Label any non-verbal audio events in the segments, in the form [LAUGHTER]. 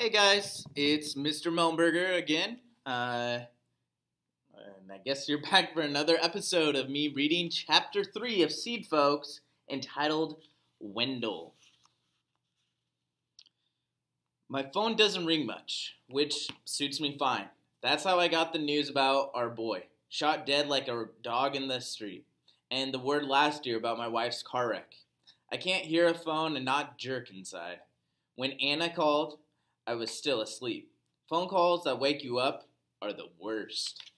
Hey guys, it's Mr. Miltenberger again. Uh, and I guess you're [LAUGHS] back for another episode of me reading chapter 3 of Seed Folks entitled Wendell. My phone doesn't ring much, which suits me fine. That's how I got the news about our boy, shot dead like a dog in the street, and the word last year about my wife's car wreck. I can't hear a phone and not jerk inside. When Anna called, I was still asleep. Phone calls that wake you up are the worst.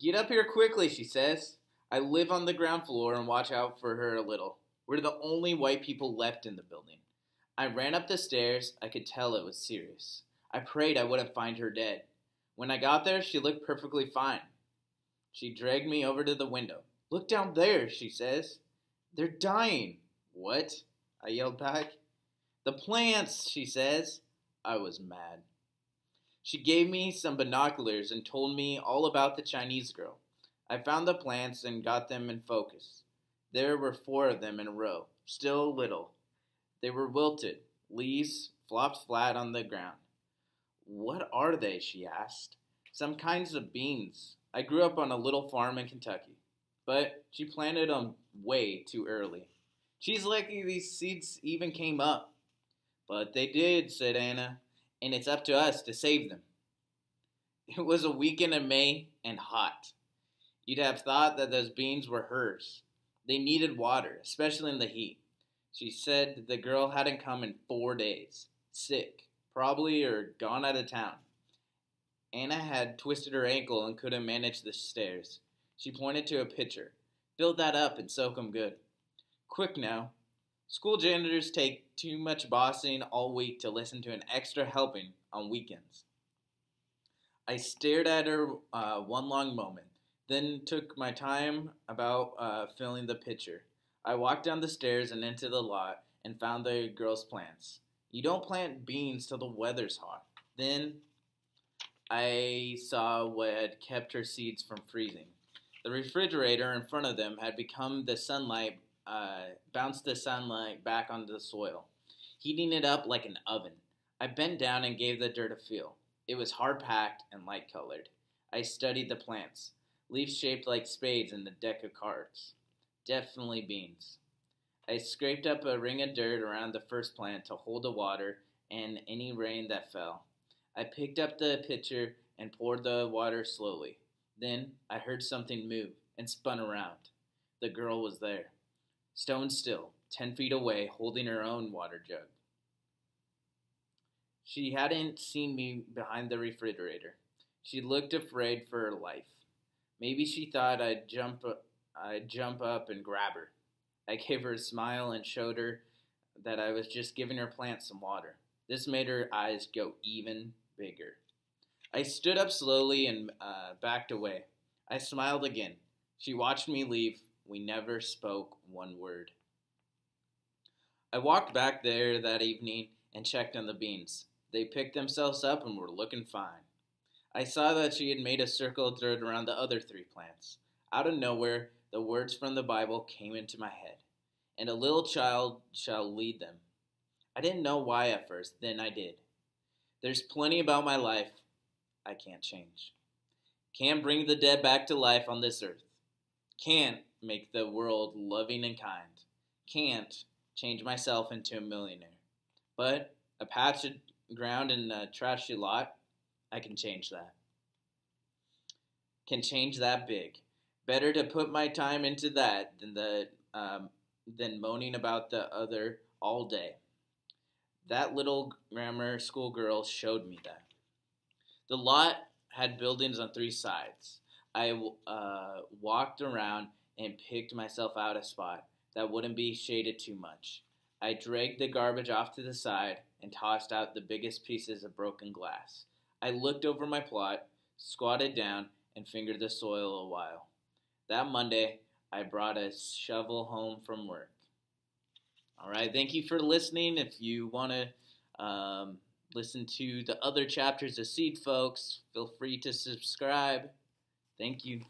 Get up here quickly, she says. I live on the ground floor and watch out for her a little. We're the only white people left in the building. I ran up the stairs. I could tell it was serious. I prayed I wouldn't find her dead. When I got there, she looked perfectly fine. She dragged me over to the window. Look down there, she says. They're dying. What? I yelled back. The plants, she says. I was mad. She gave me some binoculars and told me all about the Chinese girl. I found the plants and got them in focus. There were four of them in a row, still little. They were wilted, leaves flopped flat on the ground. What are they? she asked. Some kinds of beans. I grew up on a little farm in Kentucky, but she planted them way too early. She's lucky these seeds even came up. But they did, said Anna, and it's up to us to save them. It was a weekend in May and hot. You'd have thought that those beans were hers. They needed water, especially in the heat. She said the girl hadn't come in four days, sick, probably, or gone out of town. Anna had twisted her ankle and couldn't manage the stairs. She pointed to a pitcher. Fill that up and soak 'em good. Quick now. School janitors take too much bossing all week to listen to an extra helping on weekends. I stared at her uh, one long moment, then took my time about uh, filling the pitcher. I walked down the stairs and into the lot and found the girl's plants. You don't plant beans till the weather's hot. Then I saw what had kept her seeds from freezing. The refrigerator in front of them had become the sunlight, uh, bounced the sunlight back onto the soil, heating it up like an oven. I bent down and gave the dirt a feel. It was hard packed and light colored. I studied the plants, leaves shaped like spades in the deck of cards. Definitely beans. I scraped up a ring of dirt around the first plant to hold the water and any rain that fell. I picked up the pitcher and poured the water slowly. Then I heard something move and spun around. The girl was there, stone still, ten feet away, holding her own water jug. She hadn't seen me behind the refrigerator. She looked afraid for her life. Maybe she thought I'd jump, I'd jump up and grab her. I gave her a smile and showed her that I was just giving her plant some water. This made her eyes go even bigger. I stood up slowly and uh, backed away. I smiled again. She watched me leave. We never spoke one word. I walked back there that evening and checked on the beans. They picked themselves up and were looking fine. I saw that she had made a circle of dirt around the other three plants. Out of nowhere, the words from the Bible came into my head, and a little child shall lead them. I didn't know why at first, then I did. There's plenty about my life I can't change. Can't bring the dead back to life on this earth. Can't make the world loving and kind. Can't change myself into a millionaire. But a patch of ground in a trashy lot, I can change that. Can change that big. Better to put my time into that than the um, than moaning about the other all day. That little grammar school girl showed me that. The lot had buildings on three sides. I uh, walked around and picked myself out a spot that wouldn't be shaded too much. I dragged the garbage off to the side and tossed out the biggest pieces of broken glass. I looked over my plot, squatted down, and fingered the soil a while. That Monday, I brought a shovel home from work. All right, thank you for listening. If you want to um, listen to the other chapters of Seed Folks, feel free to subscribe. Thank you.